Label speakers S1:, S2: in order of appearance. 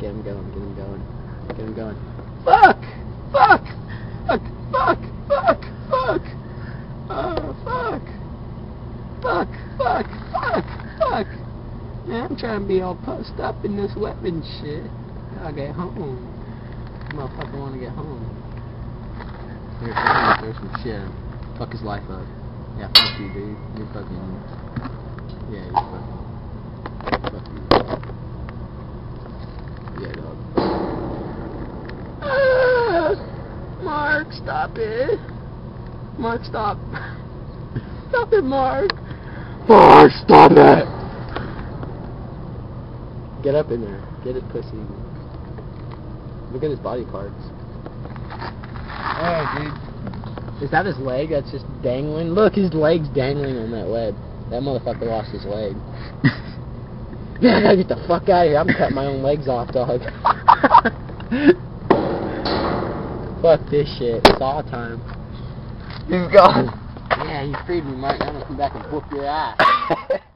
S1: Get him going, get him going. Get him going. Fuck! Fuck! Fuck! Fuck! Fuck! Fuck! Oh, fuck! Fuck! Fuck! Fuck! Fuck! Man, I'm trying to be all pussed up in this weapon shit. I'll get home. Motherfucker wanna get home. Here, throw some shit. Fuck his life up. Yeah, fuck you, dude. You're fucking. Yeah, you're fucking. Fuck you. Yeah, dog. Ah, Mark, stop it. Mark, stop. Stop it, Mark. Mark, stop it. Get up in there. Get it, pussy. Look at his body parts.
S2: Oh, dude.
S1: Is that his leg that's just dangling? Look, his leg's dangling on that web. That motherfucker lost his leg. yeah, I gotta get the fuck out of here. I'm cutting my own legs off, dog. fuck this shit. It's all time.
S2: He's gone.
S1: Yeah, you freed me, Mike. I'm gonna come back and whoop your ass.